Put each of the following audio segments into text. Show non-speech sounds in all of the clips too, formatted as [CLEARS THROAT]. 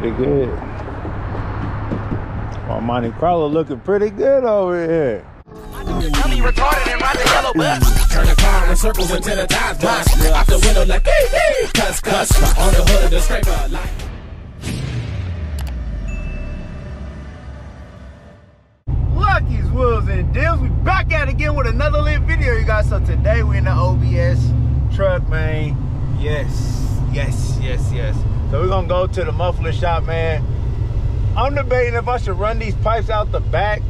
pretty good. My Monte Carlo looking pretty good over here. Turn the car in circles until the tires the like, hey, cuss. On the hood of the like. Lucky's Wheels and Deals. We back at it again with another lit video, you guys. So today we're in the OBS truck, man. Yes, yes, yes, yes. So we're gonna go to the muffler shop, man. I'm debating if I should run these pipes out the back.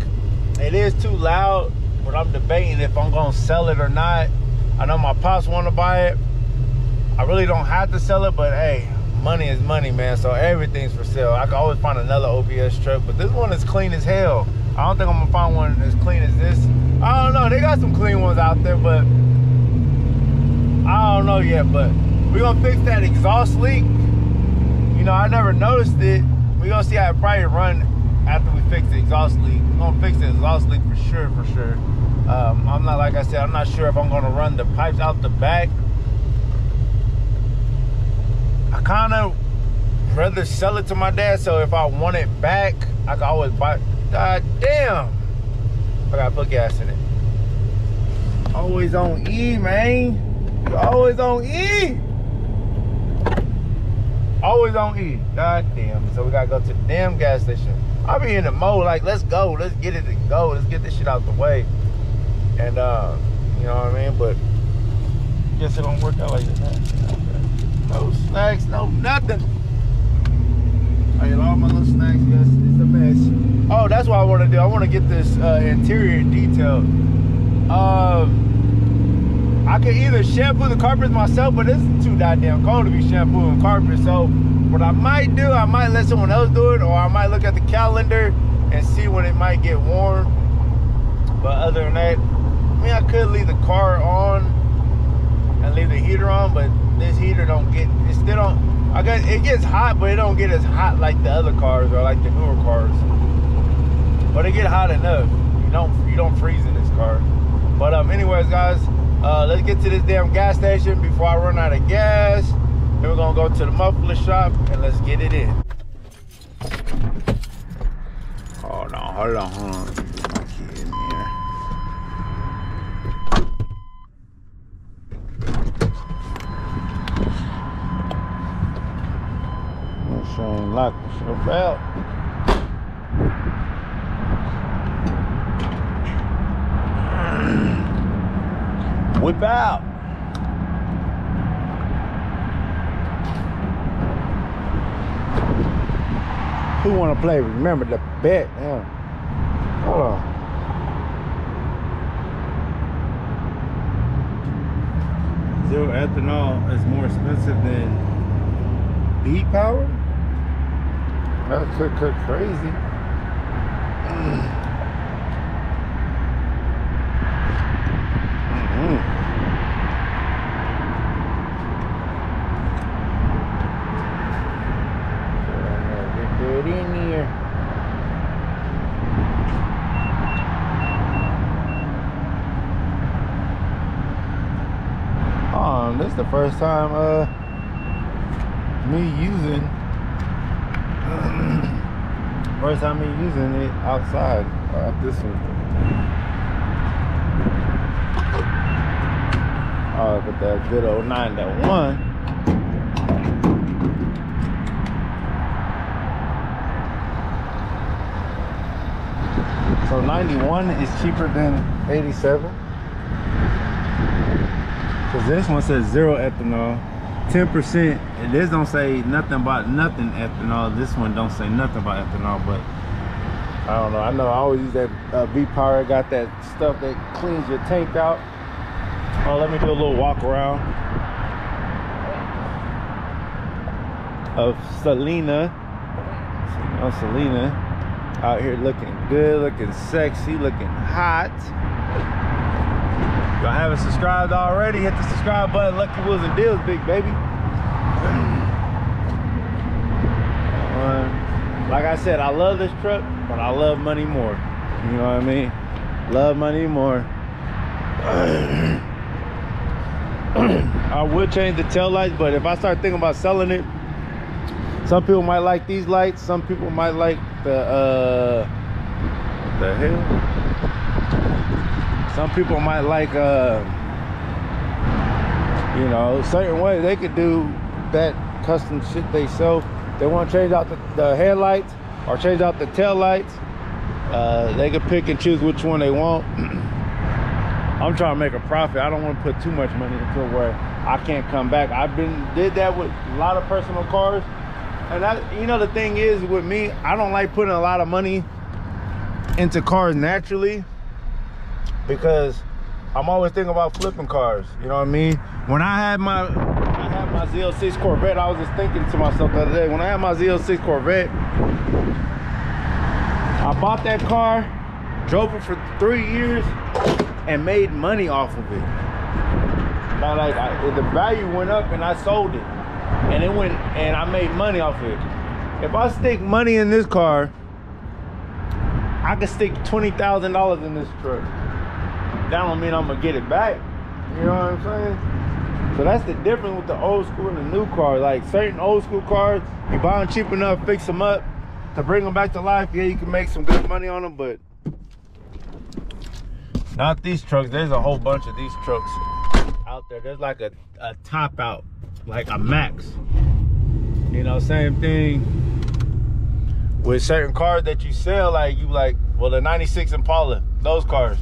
It is too loud, but I'm debating if I'm gonna sell it or not. I know my pops want to buy it. I really don't have to sell it, but hey, money is money, man. So everything's for sale. I can always find another OBS truck, but this one is clean as hell. I don't think I'm gonna find one as clean as this. I don't know. They got some clean ones out there, but I don't know yet. But we're gonna fix that exhaust leak. You know, I never noticed it. We're gonna see how it probably run after we fix the exhaust leak. We're gonna fix the exhaust leak for sure, for sure. Um, I'm not like I said. I'm not sure if I'm gonna run the pipes out the back. I kind of rather sell it to my dad. So if I want it back, I can always buy. God damn! I gotta put gas in it. Always on E, man. You always on E. Always on E. God damn. So we gotta go to the damn gas station. I'll be in the mode like, let's go, let's get it and go, let's get this shit out the way. And uh, you know what I mean? But guess it don't work out like that. No snacks, no nothing. I ate all my little snacks. Yes, it's a mess. Oh, that's what I want to do. I want to get this uh, interior detailed. Um, I could either shampoo the carpets myself, but it's too goddamn cold to be shampooing carpets. So what I might do, I might let someone else do it, or I might look at the calendar and see when it might get warm. But other than that, I mean, I could leave the car on and leave the heater on, but this heater don't get it still don't I guess it gets hot, but it don't get as hot like the other cars or like the newer cars. But it get hot enough. You don't you don't freeze in this car. But um anyways guys, uh, let's get to this damn gas station before I run out of gas. Then we're gonna go to the muffler shop and let's get it in. Hold on, hold on, hold on. Get my out. [CLEARS THROAT] Whip out. Who want to play? Remember the bet. Yeah. Hold on. Zero ethanol is more expensive than V-Power? That's c- c- crazy. [CLEARS THROAT] Mhm. Get that in here. Oh, this is the first time uh me using [CLEARS THROAT] first time me using it outside uh, this one. Oh but that good old 9 that one. So 91 is cheaper than 87 because this one says zero ethanol 10% and this don't say nothing about nothing ethanol. This one don't say nothing about ethanol but i don't know. I know i always use that uh, v power. Got that stuff that cleans your tank out. Oh let me do a little walk around. Of selena. Of selena. Out here looking good looking sexy looking hot Y'all haven't subscribed already, hit the subscribe button. Lucky Wheels and Deals, big baby. Uh, like I said, I love this truck, but I love money more. You know what I mean? Love money more. [CLEARS THROAT] I would change the tail lights, but if I start thinking about selling it, Some people might like these lights. Some people might like the uh the hell. Some people might like uh you know certain ways they could do that custom shit they sell. They want to change out the, the headlights or change out the tail lights. Uh, they can pick and choose which one they want. [CLEARS THROAT] I'm trying to make a profit. I don't want to put too much money into where I can't come back. I've been did that with a lot of personal cars. And that you know the thing is with me, I don't like putting a lot of money into cars naturally because I'm always thinking about flipping cars. You know what I mean? When I had my I had my Z06 Corvette, I was just thinking to myself the other day, when I had my Z06 Corvette, I bought that car, drove it for three years, and made money off of it. Now, like I, the value went up, and I sold it, and it went, and I made money off of it. If I stick money in this car, I could stick twenty thousand dollars in this truck. That don't mean I'm gonna get it back. You know what I'm saying? So that's the difference with the old school and the new car. Like certain old school cars, you buy them cheap enough, fix them up to bring them back to life. Yeah, you can make some good money on them, but not these trucks. There's a whole bunch of these trucks out there. There's like a, a top out, like a max. You know, same thing with certain cars that you sell. Like you like, well, the '96 Impala, those cars.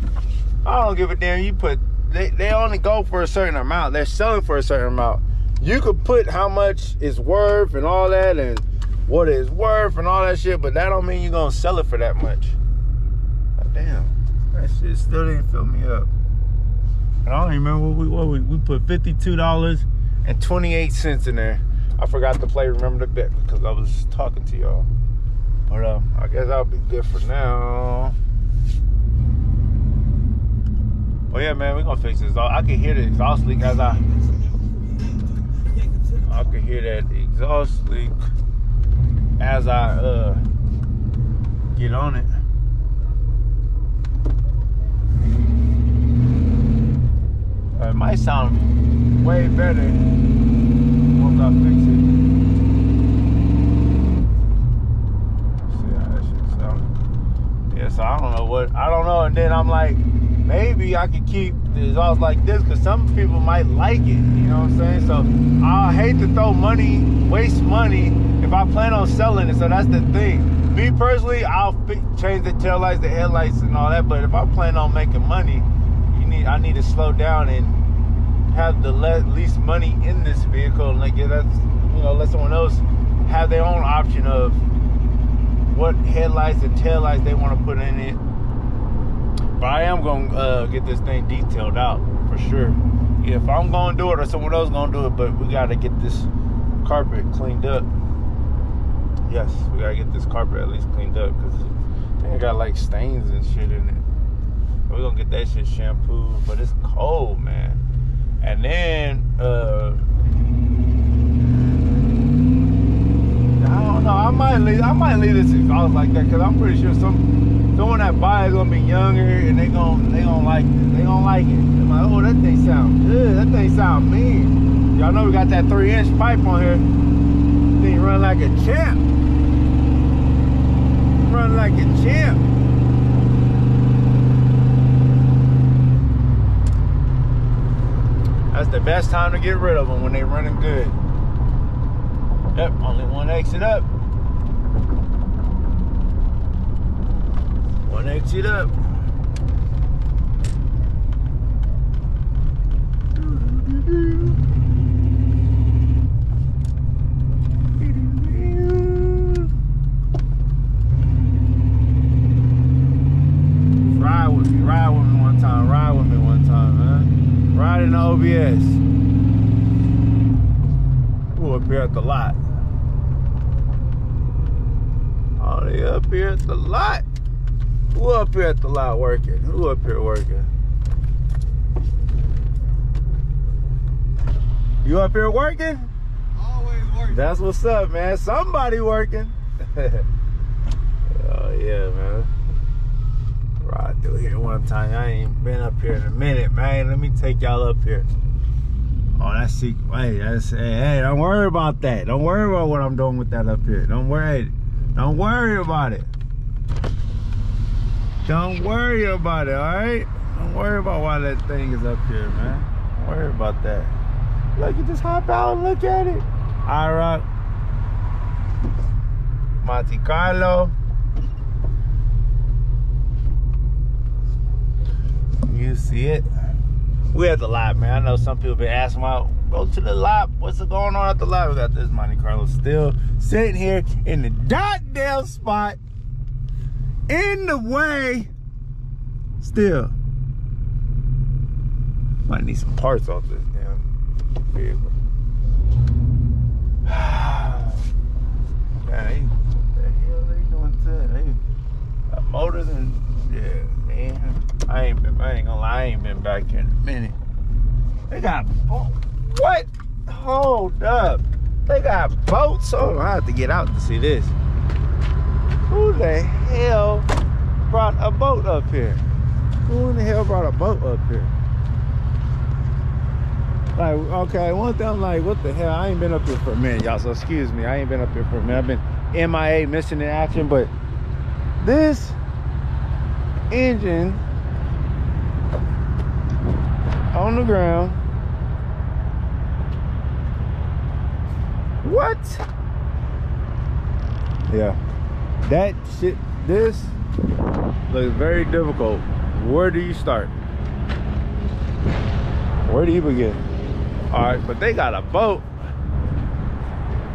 I don't give a damn. You put they, they only go for a certain amount. They're selling for a certain amount. You could put how much it's worth and all that and what it's worth and all that shit, but that don't mean you're gonna sell it for that much. God damn. That shit still didn't fill me up. And I don't even remember what we what we, we put $52 and 28 cents in there. I forgot to play remember the bet because I was talking to y'all. But uh, I guess I'll be good for now. Well, yeah, man, we're gonna fix this. I can hear the exhaust leak as I. I can hear that exhaust leak as I uh get on it. Uh, It might sound way better once I fix it. See how that shit sound. Yeah, so I don't know what I don't know, and then I'm like, maybe I could keep the exhaust like this because some people might like it. You know what I'm saying? So I hate to throw money, waste money if I plan on selling it. So that's the thing. Me personally, I'll change the tail lights, the headlights, and all that. But if I plan on making money, you need I need to slow down and have the le- least money in this vehicle, and like yeah, that's you know let someone else have their own option of what headlights and tail lights they want to put in it. But I am gonna uh, get this thing detailed out for sure. If I'm gonna do it or someone else gonna do it, but we gotta get this carpet cleaned up. Yes, we gotta get this carpet at least cleaned up because it got like stains and shit in it. We're gonna get that shit shampooed, but it's cold, man. And then uh I don't know. I might leave. I might leave this exhaust like that because I'm pretty sure some someone that buys is gonna be younger and they gonna they gonna like it. They gonna like it. They're like, oh, that thing sound good. That thing sound mean. Y'all know we got that three inch pipe on here. Thing run like a champ. Run like a champ. That's the best time to get rid of them when they running good. Yep, only one exit up. One exit up. Ride with me, ride with me one time, ride with me one time, man. Ride in the OBS. Who up here at the lot? Oh, they up here at the lot. Who up here at the lot working? Who up here working? You up here working? Always working. That's what's up, man. Somebody working. [LAUGHS] oh yeah, man. Ride through here one time. I ain't been up here in a minute, man. Let me take y'all up here. Oh, that's secret. Hey, that's hey, hey, don't worry about that. Don't worry about what I'm doing with that up here. Don't worry. Don't worry about it. Don't worry about it, alright? Don't worry about why that thing is up here, man. Don't worry about that. Look, you just hop out and look at it. I rock. Monte Carlo. You see it? We at the lot, man. I know some people been asking about go to the lot. What's going on at the lot? We got this Monte Carlo still sitting here in the goddamn spot in the way. Still. Might need some parts off this damn vehicle. [SIGHS] Man, what the hell they doing to it? They got motors and yeah, man. I ain't been I ain't gonna lie, I ain't been back here in a minute. They got oh, what? Hold up. They got boats. Oh, I have to get out to see this. Who the hell brought a boat up here? Who in the hell brought a boat up here? Like, okay, one thing I'm like, what the hell? I ain't been up here for a minute, y'all. So excuse me. I ain't been up here for a minute. I've been MIA missing in action, but this engine on the ground. What? Yeah. That shit, this looks very difficult. Where do you start? Where do you begin? All right, but they got a boat.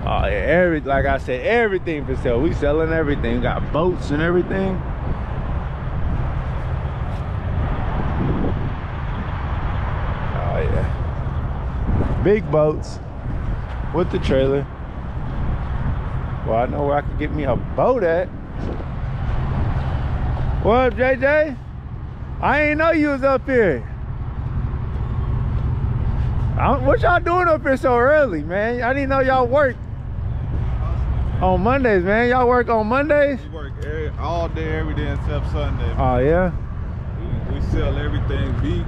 Oh, yeah, every like I said, everything for sale. We selling everything. We got boats and everything. Oh yeah, big boats with the trailer. Well, I know where I can get me a boat at. What up, JJ? I ain't know you was up here. I what y'all doing up here so early, man? I didn't know y'all work on Mondays, man. Y'all work on Mondays? We work every, all day, every day except Sunday. Oh yeah. we, we sell everything beef.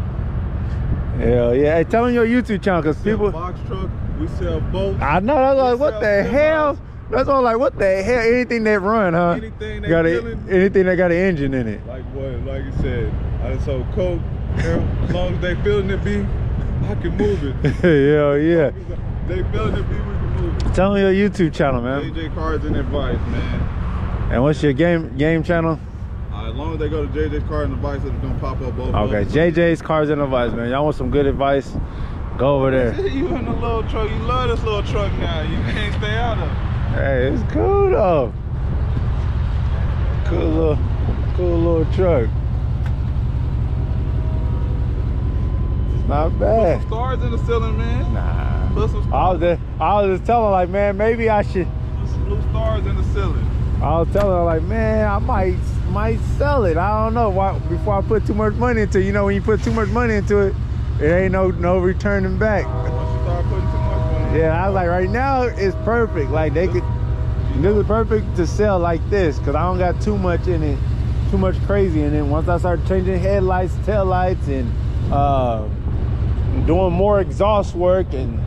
Hell yeah. Hey, tell them your YouTube channel, cause people. box truck. We sell boats. I know. That's like, what the hell? That's all like, what the hell? Anything that run, huh? Anything that got a, anything that got an engine in it. Like what? Like you said, I just sold coke. As long as they feeling it beef, I can move it. [LAUGHS] Hell yeah. They feeling it beef, we can move it. Tell me your YouTube channel, man. JJ Cards and Advice, man. And what's your game game channel? Uh, as long as they go to JJ's Cards and Advice, it's gonna pop up both. Okay, them. JJ's Cars and Advice, man. Y'all want some good advice? Go over there. [LAUGHS] You in the little truck. You love this little truck now. You can't stay out of it. Hey, it's cool though. Cool little, cool little truck. It's not Put bad. some stars in the ceiling, man. Nah. Put some I was just, I was just telling like, man, maybe I should. Put some blue stars in the ceiling. I was telling her like, man, I might might sell it. I don't know why before I put too much money into. it. You know, when you put too much money into it, it ain't no no returning back. [LAUGHS] Once you start putting too much money. Yeah, I was like, right now it's perfect. Like they could, this is perfect to sell like this because I don't got too much in it, too much crazy in it. Once I start changing headlights, tail lights, and uh, doing more exhaust work, and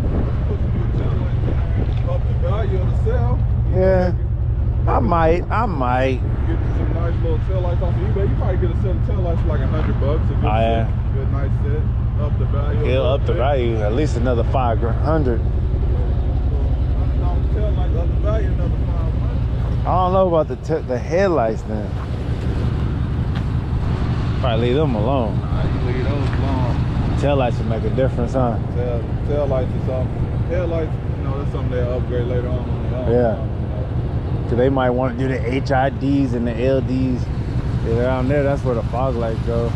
Up the value of the sale. yeah, I might, I might. Get some nice little tail lights off of eBay. You probably get a set of tail lights for like a hundred bucks. A good Oh, yeah. set, good nice set. Up the value. It'll up the value at least another five hundred. Tail lights up the value another five hundred. I don't know about the the headlights then. Probably leave them alone. Nah, leave those long. Tail lights would make a difference, huh? Tail, tail lights or something. Tail lights, you know, that's something they'll upgrade later on. own, Yeah. you know. So they might want to do the HIDs and the LDs. Yeah, down there, that's where the fog lights go. There's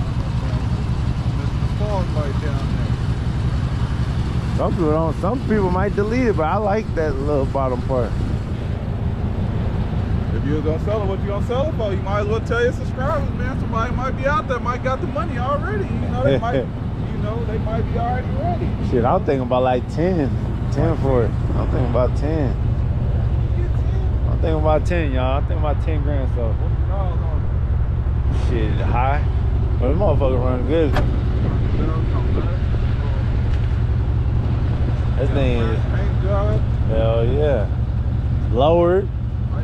fog light down there. Some people don't. Some people might delete it, but I like that little bottom part. If you was gonna sell it, what you gonna sell it for? You might as well tell your subscribers, man. Somebody might be out there, might got the money already. You know, they might, [LAUGHS] you know, they might be already ready. Shit, I'm thinking about like 10. 10 for it. I'm thinking about 10. I'm thinking about 10, y'all. I'm thinking about 10 grand, so shit, high. But this motherfucker running good. it? Bills on that. This thing is hell yeah. Lowered.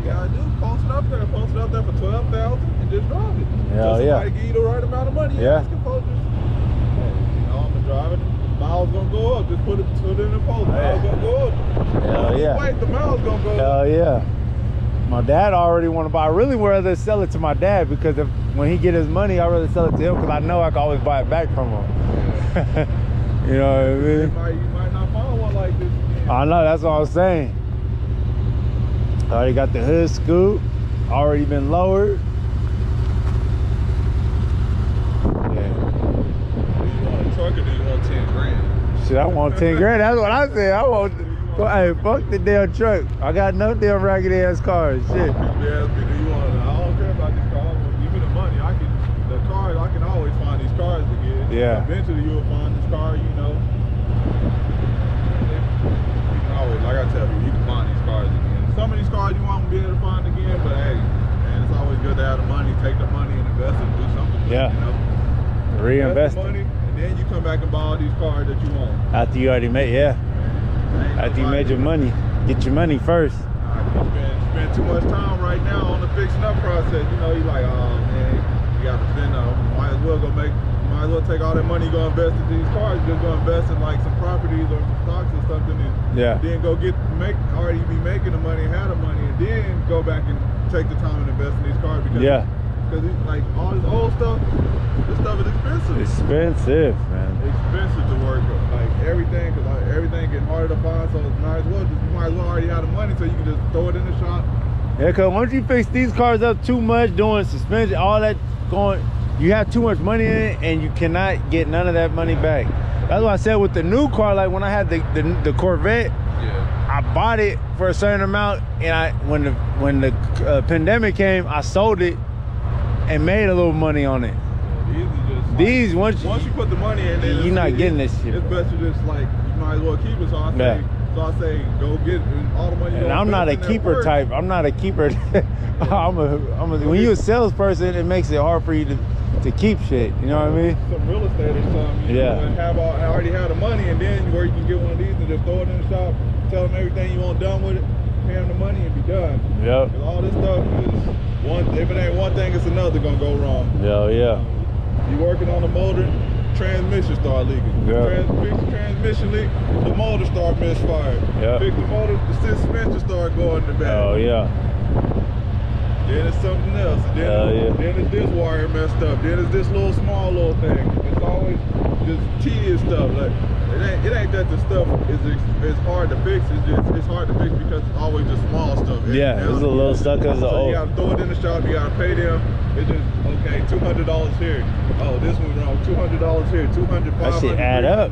You gotta do post it up there, post it up there for twelve thousand, and just drive it. Hell Till yeah. Somebody give you the right amount of money. Yeah. Just, hey, you know, I'm gonna. Miles gonna go up. Just put it, put it in the post. Miles Yeah. gonna go up. Hell yeah. Wait, the miles gonna go up. Hell yeah. My dad already want to buy. I really would rather sell it to my dad because if when he get his money, I'd rather sell it to him because I know I can always buy it back from him. [LAUGHS] you know what I You might, you might not find one like this again. I know, that's what I'm saying. I already got the hood scoop, already been lowered. Yeah. Do you want a truck or do you want ten grand? Shit, I want 10 grand. That's what I said. I want, hey, fuck the damn truck. I got no damn raggedy ass cars. Shit. People ask me, do you want? I don't care about cars. Well, give me the money. I can. The cars, I can always find these cars again. Yeah. Eventually, you'll find this car. You can always, like I tell you, you can find these cars again. Some of these cars you won't be able to find again, but hey, man, it's always good to have the money. Take the money and invest it, do something. Yeah. You know. Reinvest money, and then you come back and buy all these cars that you want. after you already made, yeah. After you made your money. Get your money first. I spend, spend too much time right now on the fixing up process. You know, you like, oh man, you got to spend. Uh, might as well go make. Might as well take all that money, go invest in these cars. Just go invest in like some properties or some stocks or something, and Yeah. then go get make already be making the money, have the money, and then go back and take the time and invest in these cars because Yeah. because like all this old stuff, this stuff is expensive. Expensive, man. expensive to work on. Like everything, cause like everything getting harder to find. So it's might as well just you might as well already have the money, so you can just throw it in the shop. Yeah, cause once you fix these cars up too much, doing suspension, all that going, you have too much money in it, and you cannot get none of that money back. That's why I said with the new car, like when I had the the, the Corvette, Yeah. I bought it for a certain amount, and I when the when the uh, pandemic came, I sold it and made a little money on it. These are just like- once you, once you put the money in, You're not getting this shit, It's best to just like you might as well keep it. So I say, Yeah. so I say, go get all the money. and I'm not a invest in that keeper type. I'm not a keeper. [LAUGHS] I'm a, I'm a when you're a salesperson, it makes it hard for you to to keep shit. You know what I mean? Some real estate or something. You Yeah. Know, and have all, already have the money, and then where you can get one of these and just throw it in the shop, tell them everything you want done with it, pay them the money, and be done. Yep. Cause all this stuff is one. If it ain't one thing, it's another gonna go wrong. Yeah, yeah. You working on the motor, transmission start leaking. Yeah. Trans, transmission leak, the motor start misfiring. Yeah. Fix the motor, the suspension start going to bad. Oh yeah. Then it's something else. Then, Hell yeah. then it's this wire messed up. Then it's this little small little thing. It's always just tedious stuff. Like it ain't it ain't that the stuff is it's hard to fix. It's just it's hard to fix because it's always just small stuff. Yeah, Every it's a little stuff 'cause of So old. you gotta throw it in the shop. You gotta pay them. It's just okay. Two hundred dollars here. Oh, this one wrong. Two hundred dollars here. Two hundred. That shit add up.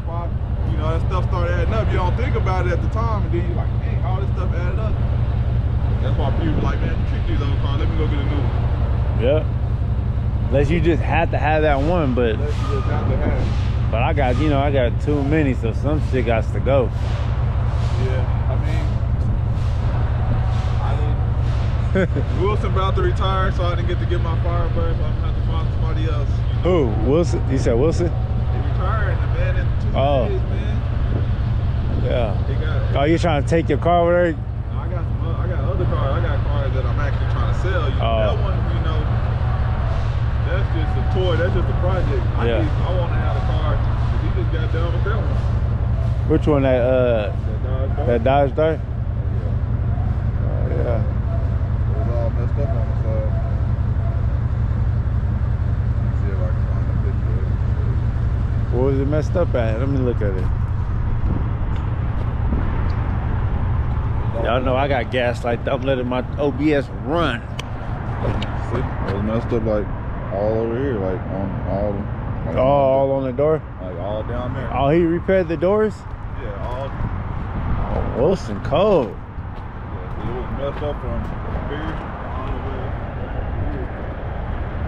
You know that stuff start adding up. You don't think about it at the time, and then you're like, hey, all this stuff added up. That's why people like, man, keep these old cars. Let me go get a new one. Yeah. Unless you just had to have that one, but Unless you just have to have. but I got you know I got too many, so some shit got to go. Yeah, I mean, I didn't. [LAUGHS] Wilson about to retire, so I didn't get to get my Firebird, so I'm gonna have to find somebody else. Who? Wilson? You said Wilson? He retired, and man, in two Oh. days, man. Yeah. Got. Oh, you trying to take your car over there? I got some. oth- I got other cars. I got cars that I'm actually trying to sell. You know, Oh. that one, you know, that's just a toy. That's just a project. I Yeah. need, I want to have a car. 'cause He just got done with that one. Which one? That uh, That Dodge. that Dodge Dart? Yeah. Oh yeah. It was all messed up on the side. Let me see if I can find a picture of it. What was it messed up at? Let me look at it. Y'all know I got gas like that. I'm letting my OBS run. See, it was messed up like all over here, like on all, like, Oh, all on the door. like all down there. Oh, he repaired the doors. Yeah, all. Oh, Wilson Code. Yeah, it was messed up from here all the way.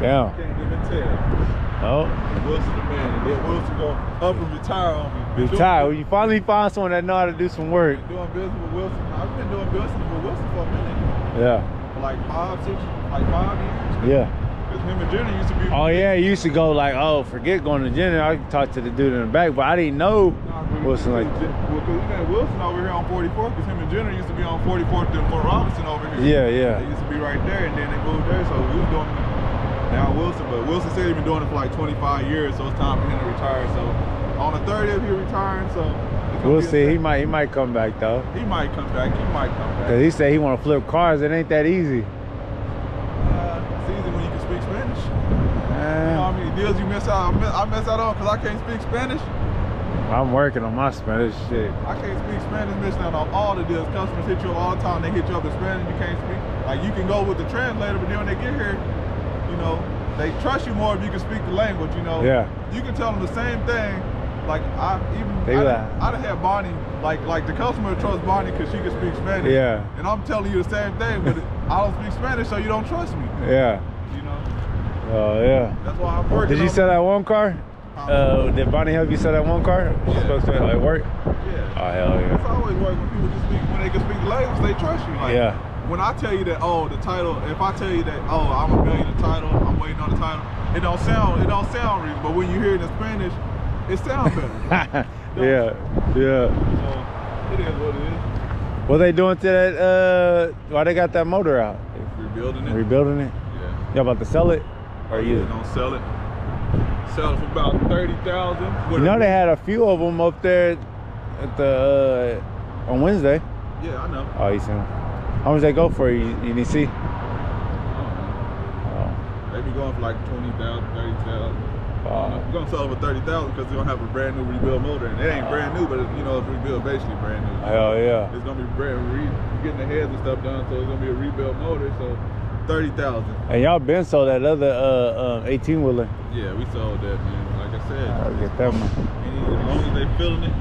Damn. Can't even tell. Oh, Wilson the man, and then Wilson go up and retire on me. Retire. When you finally find someone that know how to do some work. doing business with Wilson. I've been doing business with Wilson for a minute. Yeah. Like five, six, like five years. Yeah. Because him and Jenny used to be. Oh yeah, you used to go like, oh, forget going to dinner. I could talk to the dude in the back, but I didn't know. Nah, Wilson like Well, because we had Wilson over here on 44th, because him and Jenner used to be on 44th and Fort Robinson over here. Yeah, yeah. They used to be right there, and then they moved there, so we was doing now Wilson. But Wilson said he's been doing it for like 25 years, so it's time for him to retire. So on the 30th, he retiring. So We'll see. He might he might come back though. He might come back. He might come back. Cause he said he want to flip cars. It ain't that easy. Uh, it's easy when you can speak Spanish. You know how many deals you miss out? I miss, I miss out on because I can't speak Spanish. I'm working on my Spanish shit. I can't speak Spanish, missing out on all the deals. Customers hit you up all the time. They hit you up in Spanish, you can't speak. Like you can go with the translator, but then when they get here, you know, they trust you more if you can speak the language. You know, Yeah. You can tell them the same thing. Like I even They I, I done had Bonnie like like the customer trusts Bonnie because she can speak Spanish. Yeah. And I'm telling you the same thing, but I don't speak Spanish, so you don't trust me. Yeah. You know, Oh yeah. that's why I'm working. Did you sell that one car? Uh, did Bonnie help you sell that one car? Yeah. Supposed to like work? Yeah. Oh hell yeah. It's always work when people can speak when they can speak the language, they trust you. Like, Yeah. When I tell you that, oh, the title. If I tell you that, oh, I'm a million the title, I'm waiting on the title. It don't sound, it don't sound real. But when you hear it in Spanish, it sounds better. yeah. Yeah. so it is what it is. What they doing to that? Uh, why they got that motor out? Rebuilding it. Rebuilding it? yeah. Y'all about to sell it? Or yeah, you? don't sell it. Sell it for about thirty thousand. You know they had a few of them up there at the uh, on Wednesday. Yeah, I know. Oh, you seen them? How much they go for? You, you didn't see? I don't know. They be going for like 20,000, 30,000. Oh. We're gonna sell it for thirty thousand because we're gonna have a brand new rebuild motor, and it ain't brand new, but it's, you know it's rebuild basically brand new. Hell yeah. It's gonna be brand re getting the heads and stuff done, so it's gonna be a rebuild motor. So thirty thousand. And y'all been sold that other uh, uh 18 wheeler. Yeah, we sold that, man. Like I said, I'll get that one. as long as they feeling it,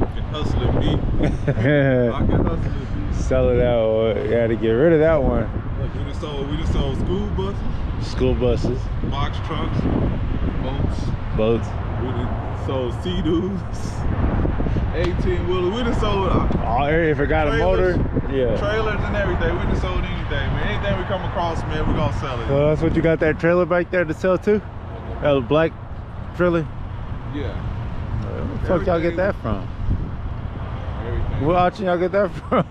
I can hustle and beat. [LAUGHS] I can hustle and. Sell it out. You had to get rid of that one. Look, we just sold, we just sold school buses, School buses, box trucks, boats. boats. We just sold Sea-Doos. 18 wheeler. We just sold. Oh, if it got a motor, yeah. trailers and everything. We just sold anything, man. Anything we come across, man, we gonna sell it. Well, that's what you got that trailer back there to sell too? That black trailer? yeah. Where the fuck y'all get that from? Everything. What auction y'all get that [LAUGHS] from?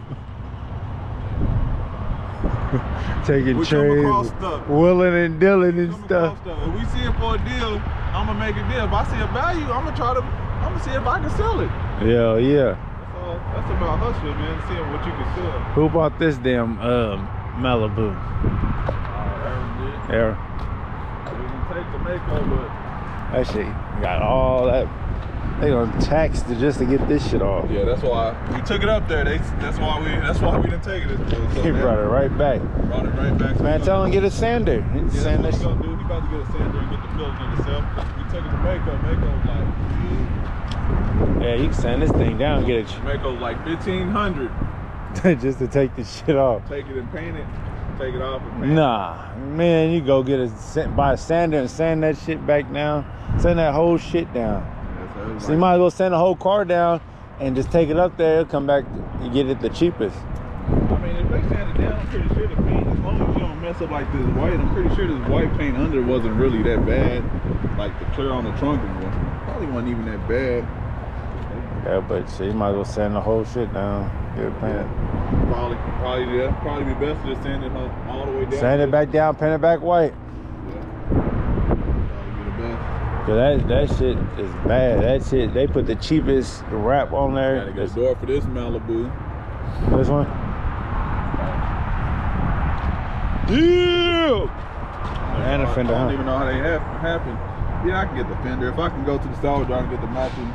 [LAUGHS] Taking We come trays, across stuff. willing and dealing and stuff. stuff. If we see it for a deal, I'm gonna make a deal. If I see a value, I'm gonna try to. I'm gonna see if I can sell it. Yeah, yeah. So that's about hustling, man. Seeing what you can sell. Who bought this damn um, Malibu? Uh, Air. we didn't take the makeover, That shit got all that. They gonna tax to just to get this shit off. yeah, that's why we took it up there. They, that's why we. That's why we didn't take it. So He now- brought it right back. Brought it right back. Man, tell him get a sander. He Yeah, sand that's what we gonna do. He about to get a sander and get the filter himself. We took it to Mako. Mako was like, Yeah, you can sand this thing down, get it. Mako like fifteen hundred. [LAUGHS] just to take this shit off. Take it and paint it. Take it off and paint Nah, man, you go get a buy a sander and sand that shit back down. Sand that whole shit down. So you might as well send the whole car down and just take it up there. Come back. You get it the cheapest. I mean, if they sand it down, I'm pretty sure the paint, as long as you don't mess up like this white, I'm pretty sure this white paint under wasn't really that bad. Like the clear on the trunk one, probably wasn't even that bad. Yeah, but shit, you might as well sand the whole shit down. Get it painted. Probably, probably, yeah, probably be best to just sand it all all the way down. Sand it back down, paint it back white. Yeah. Probably be the best. Cause that that shit is bad. That shit they put the cheapest wrap on there. Gotta get a door for this Malibu. this one. Yeah. And a fender, I don't huh? even know how they have happen. Yeah, I can get the fender. If I can go to the salvage yard and get the matching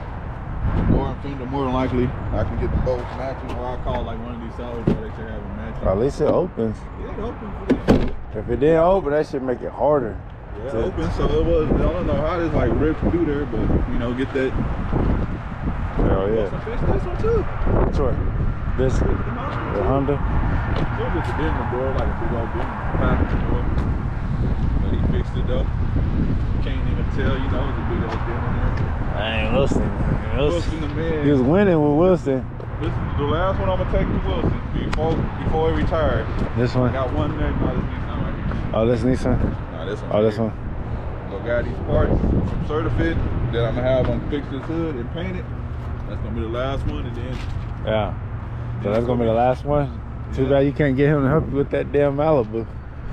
door and fender, more than likely I can get the both matching. Or I call like one of these salvage yards, they should have a matching. At least it opens. Yeah, it open for them. If it didn't open, that should make it harder. Yeah, open. So it was. I don't know how this like ripped through there, but you know, get that. Hell Some yeah. fix this one too. Which one? This the The Honda. It was just a dimmer door, like a big old door. But he fixed it though. Can't even tell, you know, it was a big old there. I ain't Wilson. Wilson the man. He was winning with Wilson. This is the last one I'm gonna take to Wilson before before he retires. This I one. got one there, no, oh, this Nissan right here. Oh, this Nissan. This one. Oh, this one. So got these parts from Certifit that I'm gonna have him fix this hood and paint it. That's gonna be the last one, and then Yeah. So that's gonna be the last one. Too bad you can't get him to help you with that damn Malibu.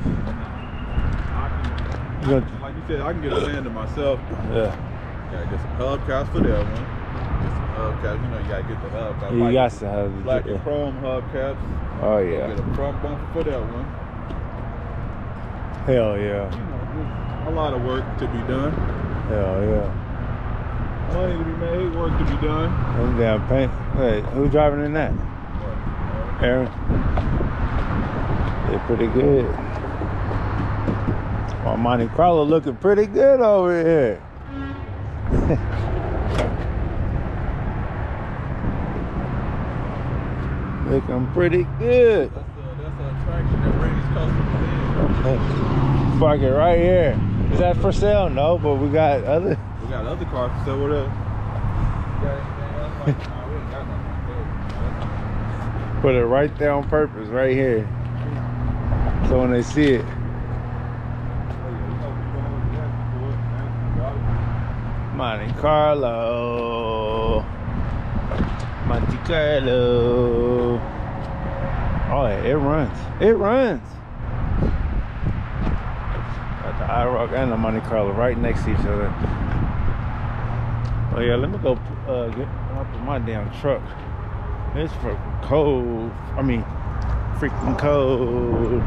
I can, You I gonna- can- like you said, I can get a Lander myself. Yeah. Gotta get some hubcaps for that one. Get some hubcaps. You know, you gotta get the hubcaps. You Like got to have the black yeah. and chrome hubcaps. Oh yeah. Get a front bumper for that one. Hell yeah. You know, a lot of work to be done. Hell yeah. Money to be made, work to be done. Them damn paint. Wait, who's driving in that? Aaron. They're pretty good. My Monte Carlo looking pretty good over here. [LAUGHS] looking pretty good. That's the, that's the attraction that brings customers Park it right here. Is that for sale? No, but we got other. We got other cars for sale. What else? You got anything else? Like, nah, we ain't got nothing like that. Put it right there on purpose, right here. So when they see it, yeah, you know, people always ask for it. Ask about it. Monte Carlo. Monte Carlo. Oh, it runs. It runs. Got the IROC and the Monte Carlo right next to each other. Oh, yeah, let me go uh, get up in my damn truck. It's for cold. I mean, freaking cold.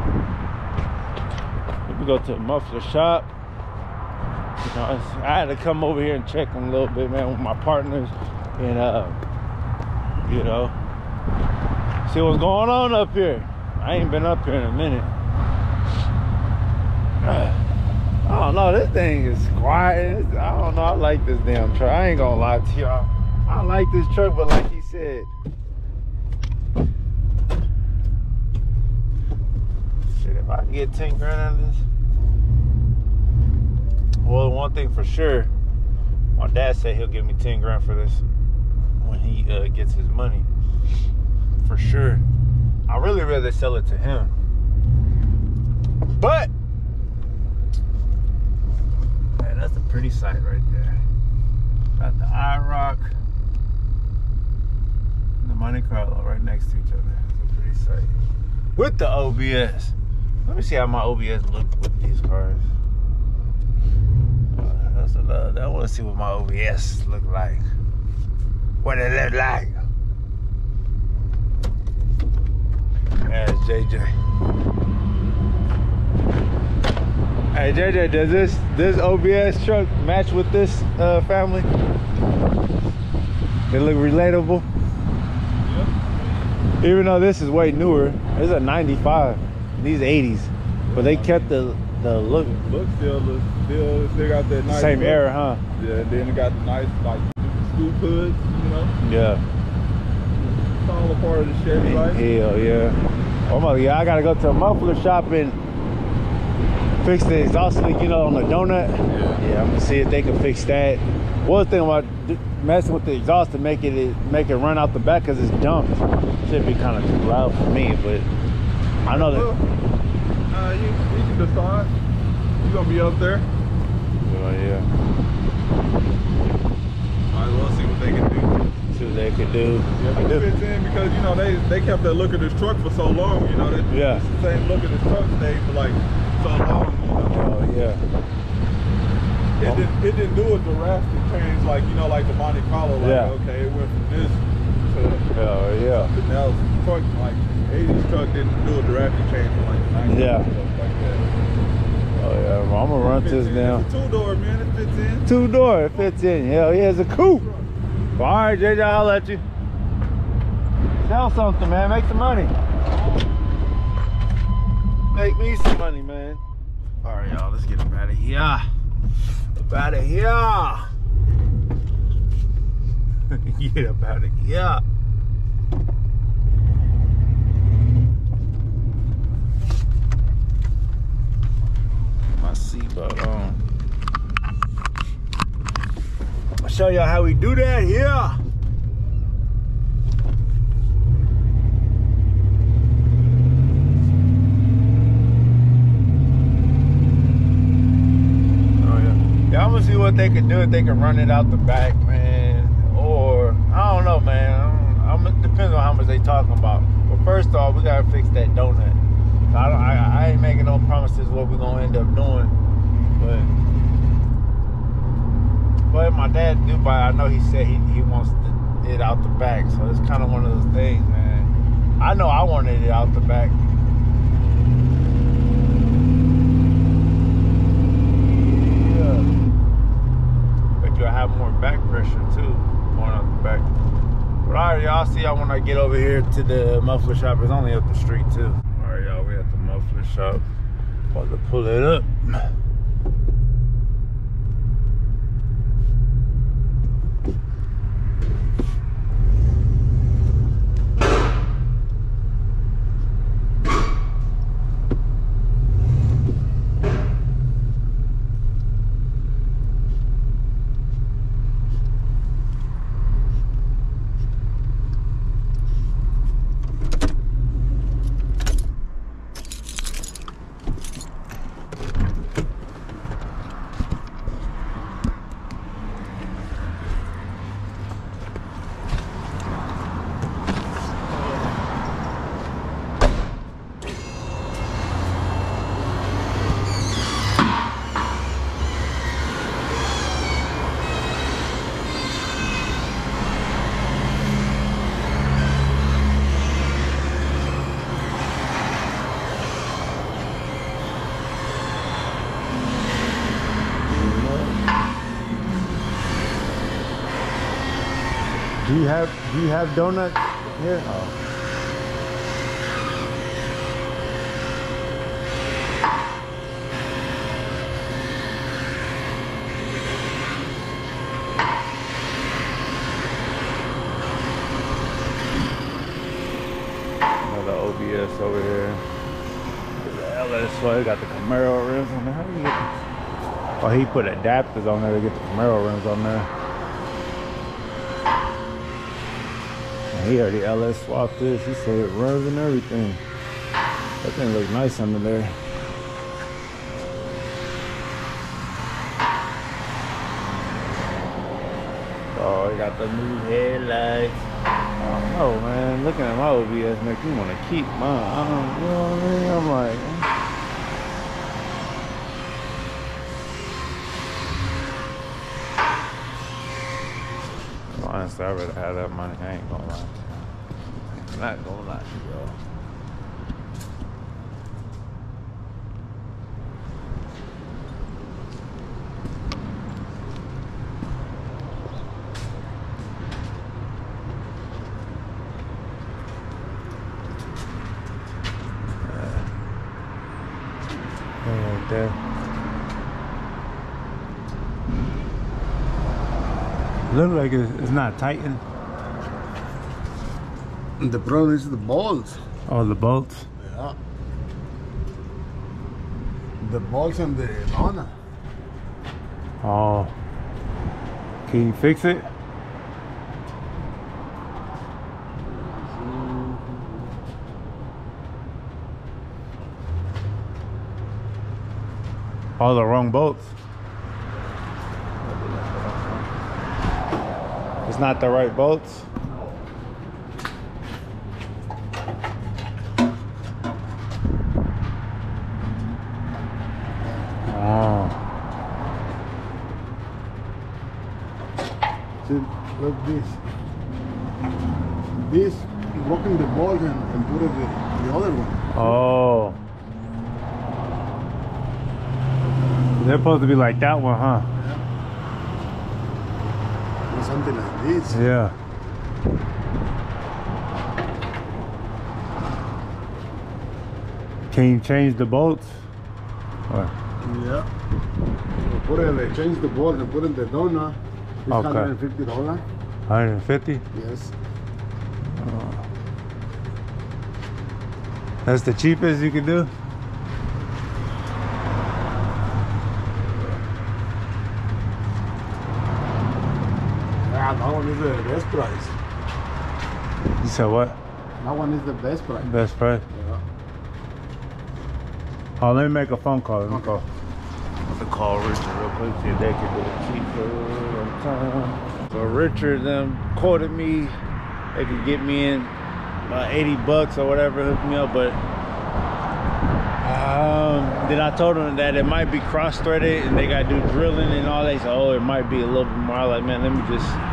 Let me go to the muffler shop. You know, I had to come over here and check them a little bit, man, with my partners, and uh, you know, see what's going on up here. I ain't been up here in a minute. I don't know. This thing is quiet. I don't know. I like this damn truck. I ain't gonna lie to y'all. I like this truck, but like he said, shit. If I can get ten grand out of this. Well, one thing for sure, my dad said he'll give me 10 grand for this when he uh, gets his money. For sure. I really rather sell it to him. But, man, that's a pretty sight right there. Got the IROC and the Monte Carlo right next to each other. It's a pretty sight. With the OBS. Let me see how my OBS look with these cars. Uh, That's another. I want to see what my OBS look like. What it look like. That's JJ. Hey JJ, does this this OBS truck match with this uh, family? They look relatable. Even though this is way newer, it's a '95. These '80s, but they kept the the look Look still, look still, still got that nice. same look. era, huh? Yeah, and then it got the nice like scoop hoods, you know. Yeah. It's all a part of the Chevy life. Hell yeah. Oh my yeah, I gotta go to a muffler shop and fix the exhaust leak, you know, on the donut. Yeah. Yeah, I'm gonna see if they can fix that. One thing about messing with the exhaust to make it make it run out the back because it's dumped. Should be kind of too loud for me, but I know Well, that. uh, you, you can decide. You gonna be up there? Oh yeah. Might as well see what they can do. See what they can do. Yeah, fits in because you know they they kept that look of this truck for so long. You know that Yeah. the same look of this truck stayed for like so long. You know, Oh yeah. it didn't it didn't do a drastic change like you know like the Monte Carlo. Like Yeah. okay, it went from this to Oh yeah. something else. Truck like 80s truck didn't do a drastic change from like the 90s. Yeah. like. Oh yeah. Well, I'm gonna run this in. down. It's a two door man. It fits in. Two door, it fits in. Hell yeah, it's a coupe. All right, JJ, I'll let you sell something, man. Make some money. Make me some money, man. All right, y'all, let's get up out of here. Up out of here. [LAUGHS] get up out of here. My seatbelt on. I'll show y'all how we do that here. I'm see what they can do if they can run it out the back, man. Or I don't know, man. I'm, it depends on how much they talking about. But first off, we gotta fix that donut. I, don't, I, I ain't making no promises what we're gonna end up doing, but but my dad do buy, I know he said he, he wants it out the back, so it's kind of one of those things, man. I know I wanted it out the back. Yeah. But you'll have more back pressure too, going out the back. But all right, y'all see y'all when I get over here to the muffler shop. It's only up the street too. All right, y'all, we at the muffler shop. About to pull it up. Do you have do have donuts here? Oh. Another OBS over here. LS, so they got the Camaro rims on there. How do you get? Oh, he put adapters on there to get the Camaro rims on there. He already LS swapped this. He said it runs and everything. That thing looks nice under there. Oh, he got the new headlights. I don't know, man. Looking at my OBS make me want to keep mine. I don't, you know what I mean? I'm like, I'd have that money. I ain't gonna lie. I'm not gonna lie to y'all. Right there. Look like it's, not tightened. The problem is the balls. Oh, the bolts. Yeah. The bolts and the donna. Oh. Can you fix it? All the wrong bolts. It's not the right bolts. Oh. See, look this. This broken the balls and, and put it the, the other one. Oh. They're supposed to be like that one, huh? Something like this. Yeah. Can you change the bolts? Or- Yeah. Put it, they change the balls and put in the donut. It's Okay. hundred and fifty dollar. 150? Yes. Oh. That's the cheapest you can do? Yeah, that one is the best price. You said what? That one is the best price. Best price? Yeah. Oh, let me make a phone call. Let me Okay. call. Let me call Richard real quick, see if they can do it cheaper. So Richard them quoted me. They could get me in about 80 bucks or whatever, hook me up. But um, then I told them that it might be cross-threaded and they got to do drilling and all that. So oh, it might be a little bit more. I was like, man, let me just.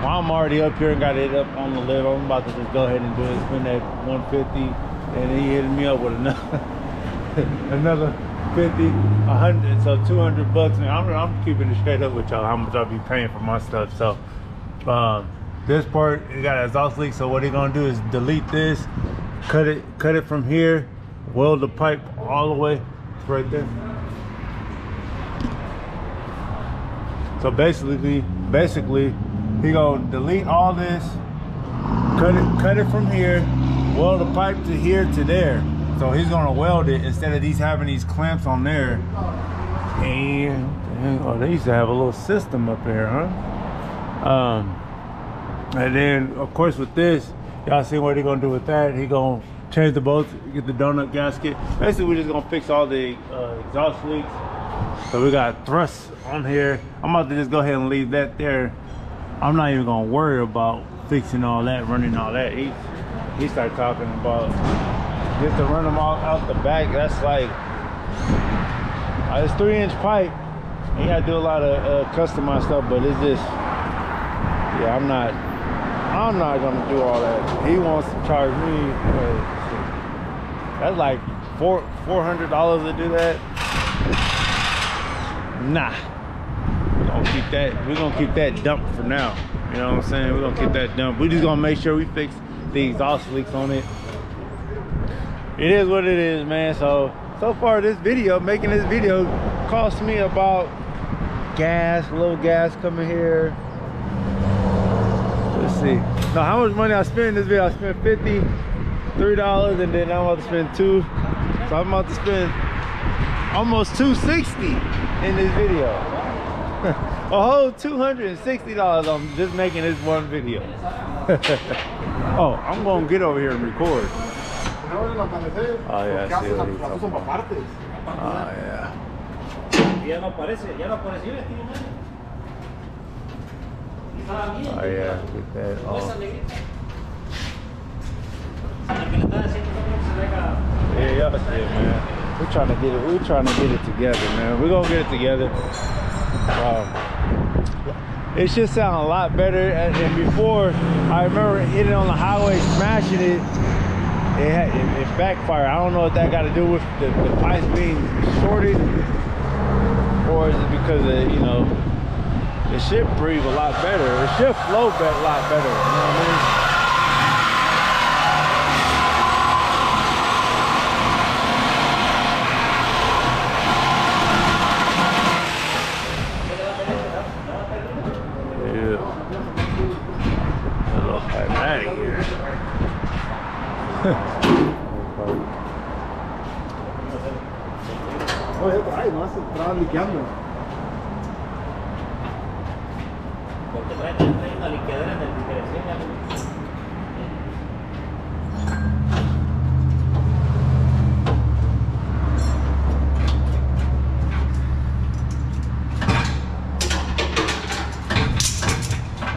Well, I'm already up here and got it up on the lid. I'm about to just go ahead and do it. Spend that 150, and he hit me up with another [LAUGHS] another 50, 100, so 200 bucks. And I'm, I'm keeping it straight up with y'all. How much I'll be paying for my stuff. So um, this part it got exhaust leak. So what he gonna do is delete this, cut it, cut it from here, weld the pipe all the way right there. So basically, basically, he gonna delete all this, cut it, cut it from here, weld the pipe to here to there. So he's gonna weld it instead of these having these clamps on there. And oh, they used to have a little system up here, huh? Um, and then of course with this, y'all see what he gonna do with that? He gonna change the bolts, get the donut gasket. Basically, we're just gonna fix all the uh, exhaust leaks. So we got Thrush on here. I'm about to just go ahead and leave that there. I'm not even gonna worry about fixing all that, running all that. He he started talking about just to run them all out the back. That's like uh, it's three inch pipe. You gotta do a lot of uh, customized stuff, but it's just yeah. I'm not I'm not gonna do all that. He wants to charge me. That's like four four hundred dollars to do that. Nah. Gonna keep that. We're gonna keep that dump for now. You know what I'm saying? We're gonna keep that dump. We're just gonna make sure we fix the exhaust leaks on it. It is what it is, man. So so far this video, making this video, cost me about gas, a little gas coming here. Let's see. Now how much money I spent in this video? I spent 50 three dollars and then I'm about to spend two. So I'm about to spend almost 260 in this video. A whole $260 on just making this one video. [LAUGHS] oh, I'm gonna get over here and record. Oh yeah, I see what he's talking about. Oh yeah. Ya no aparece, ya no apareció el estilo medio. Estaba bien. Oh yeah, get that off. Oh. negrita. La que le estaba diciendo no creo que se venga. Yeah, y'all see it, man. We're trying to get it. We're trying to get it together, man. We're gonna get it together. Um, it should sound a lot better. And, before, I remember hitting on the highway, smashing it. It, had, it, it backfired. I don't know what that got to do with the, the pipes being shorted, or is it because of you know it should breathe a lot better. It should flow a lot better. You know what I mean? Yeah. A little pragmatic here. Oye, por ahí, no se estaba liqueando. Porque trae, trae una liquidadora en el diferencial. ya lo-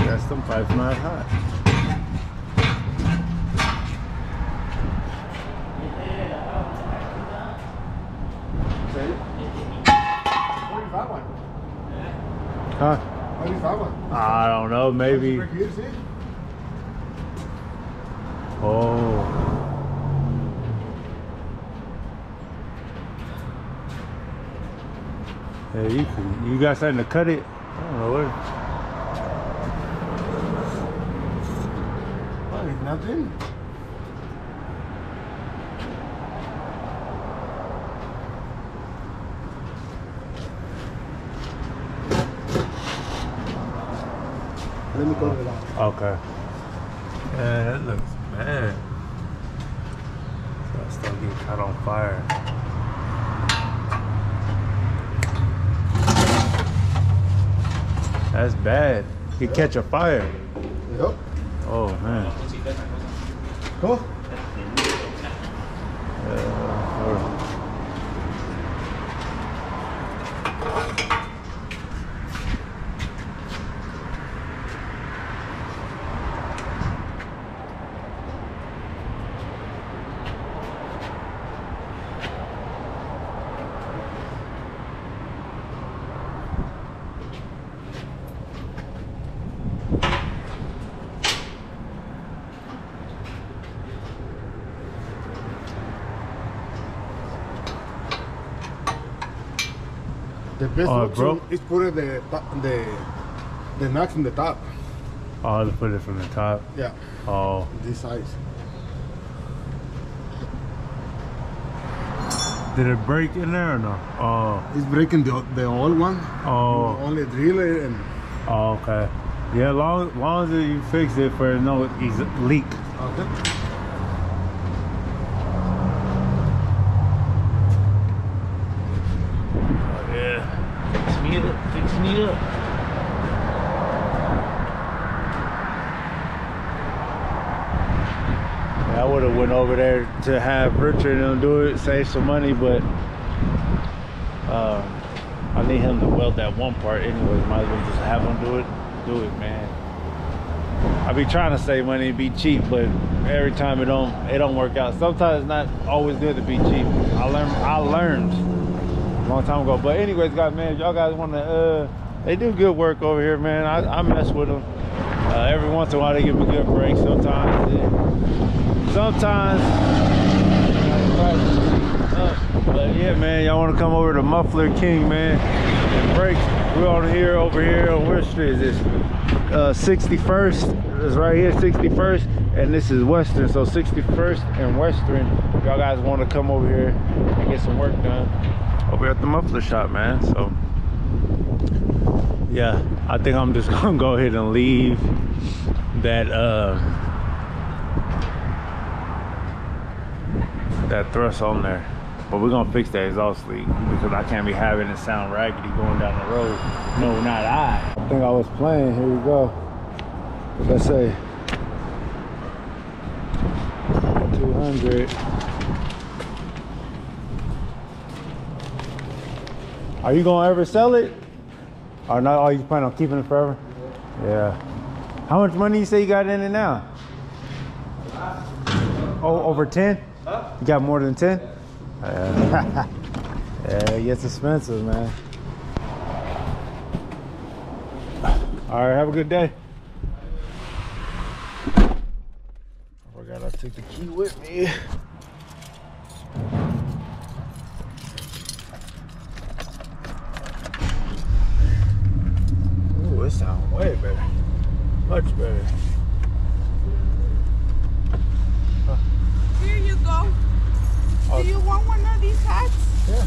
Guess them pipes not hot. What is that one? Huh? What is that one? I don't know, maybe. Right here, see? Oh. Yeah, you can, you got something to cut it? I don't know where. Oh, nothing. Let me cover it up. Okay. Yeah, that looks bad. So I still getting caught on fire. That's bad. You could catch a fire. Yep. Oh man. Go. Yeah, or- The best Oh, option bro. is put it the the the nuts in the top. Oh, to put it from the top. Yeah, Oh, this size. did it break in there or no? Oh, It's breaking the the old one. oh, Only drill it and oh okay. Yeah, long long as you fix it for no leak. okay. Yeah. Fix me up, fix me up. I would have went over there to have Richard and do it, save some money, but um, I need him to weld that one part anyways. Might as well just have him do it. Do it, man. I be trying to save money and be cheap, but every time it don't it don't work out. Sometimes it's not always good to be cheap. I learned I learned a long time ago. But anyways, guys, man, y'all guys want to, uh, they do good work over here, man. I, I mess with them. Uh, every once in a while, they give me good breaks. Sometimes, it, sometimes. But yeah, man, y'all want to come over to Muffler King, man, and breaks. We're on here, over here on where street is this? Uh, 61st. It's right here, 61st, and this is Western. So 61st and Western. Y'all guys want to come over here and get some work done over at the muffler shop, man. So yeah, I think I'm just [LAUGHS] gonna go ahead and leave that uh that Thrush on there. But we're gonna fix that exhaust leak because I can't be having it sound raggedy going down the road. No, not I. I think I was playing. Here we go. What did I say? 200. Are you gonna ever sell it? Or not? Are you planning on keeping it forever? Yeah. How much money you say you got in it now? Oh, over 10? You got more than 10? Yeah. [LAUGHS] yeah, it gets expensive, man. All right, have a good day. Oh I forgot I took the key with me. Ooh, it sounds way better. Much better. Here you go. Oh. Do you want one of these hats? Yeah.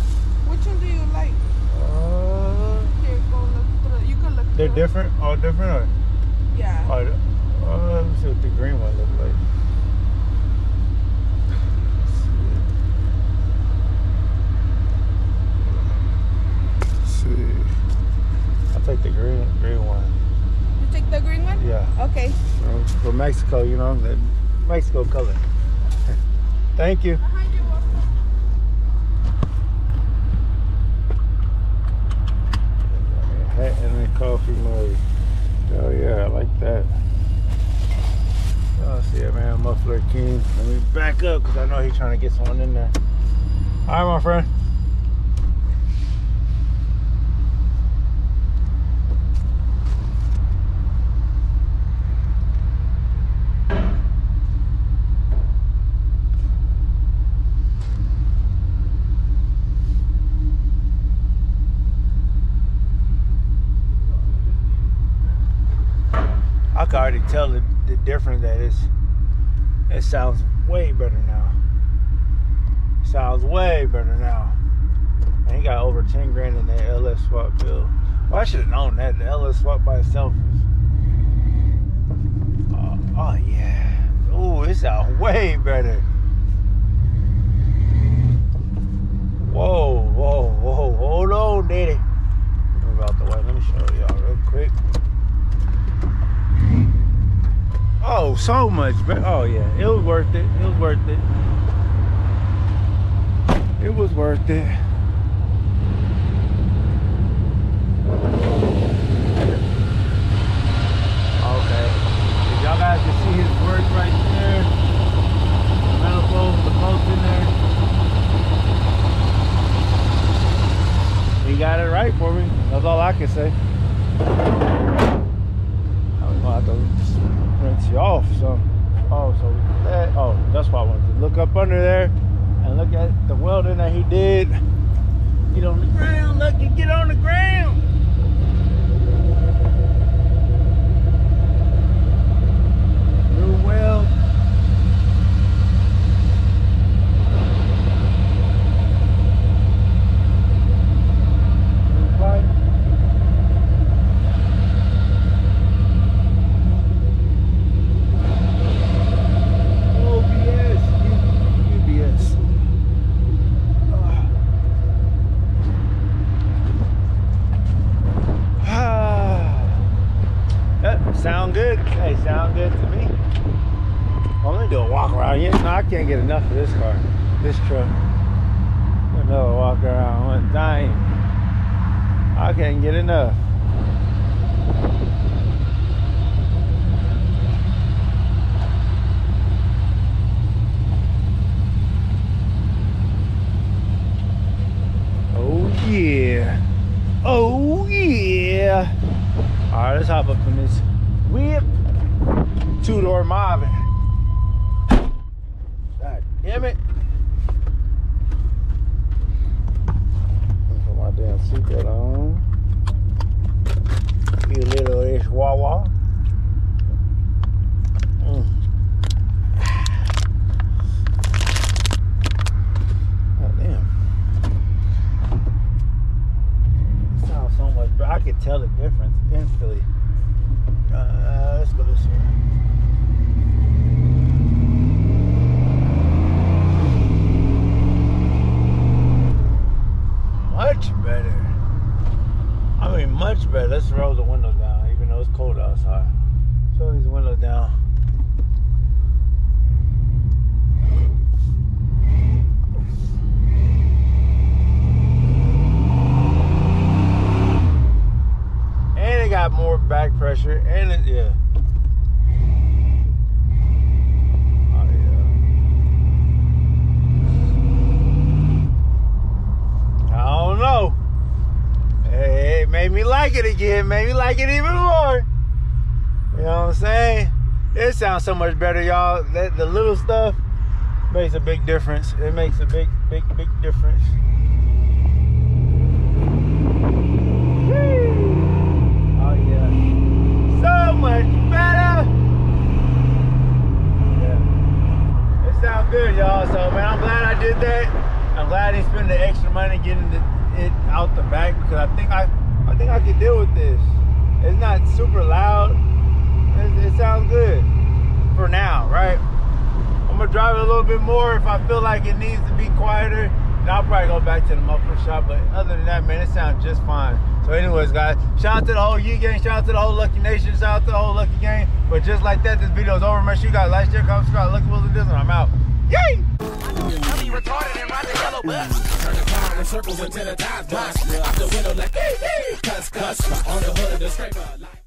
Which one do you like? Uh, Here, go look through. You can look. they're through. different? All different? Or? Yeah. Oh, uh, let me see what the green one look like. Let's see. I'll take the green green one. You take the green one? Yeah. Okay. You know, for Mexico, you know, the Mexico color. Thank you. Hat and a coffee mug. Oh yeah, I like that. Oh, see it, man. Muffler King. Let me back up because I know he's trying to get someone in there. All right, my friend. I can already tell the, the difference that it's it sounds way better now. Sounds way better now. He got over 10 grand in that LS swap bill. Well, I should have known that. The LS swap by itself is. Oh, oh yeah. Ooh, it sounds way better. Whoa, whoa, whoa. Hold on, daddy. Move out the way. Let me show y'all real quick. Oh, so much better. Oh yeah, it was worth it. It was worth it. It was worth it. Okay. If y'all guys can see his work right there. The manifold, the bolts in there. He got it right for me. That's all I can say. You off So, Oh, so that. Oh, that's why I wanted to look up under there and look at the welding that he did. Get on the ground, Lucky. Get on the ground. New well. New pipe. OBS, U- UBS. Ah. That sound good. Hey, sound good to me. I'm gonna do a walk around. You know, I can't get enough of this car, this truck. Another walk around. One time. I can't get enough. Oh yeah. Oh yeah. Alright, let's hop up in this whip. Two door Marvin. Damn it. Put my damn seatbelt on. You little ish wawa. Mm. God damn. sounds so much better. I could tell the difference instantly. Uh, let's go this way. Much better. I mean, much better. Let's roll the windows though it's cold outside. Roll these windows down. And it got more back pressure. And it, yeah. Oh, yeah. I don't know. Hey, it made me like it again. Made me like it even more. You know what I'm saying? It sounds so much better, y'all. That the little stuff makes a big difference. It makes a big, big, big difference. Oh yeah. So much better. Yeah. It sounds good, y'all. So man, I'm glad I did that. I'm glad didn't spend the extra money getting the, it out the back because I think I I think I can deal with this. It's not super loud. It, it sounds good for now, right? I'm gonna drive it a little bit more if I feel like it needs to be quieter. Then I'll probably go back to the muffler shop. But other than that, man, it sounds just fine. So, anyways, guys, shout out to the whole U gang, shout out to the whole Lucky Nation, shout out to the whole Lucky gang. But just like that, this video is over. Make sure you guys like, share, comment, subscribe. Lucky Wheelz N Dealz, and I'm out. Yay! In circles until the time's bust. Out the window like, cuss, cuss. On the hood of the scraper.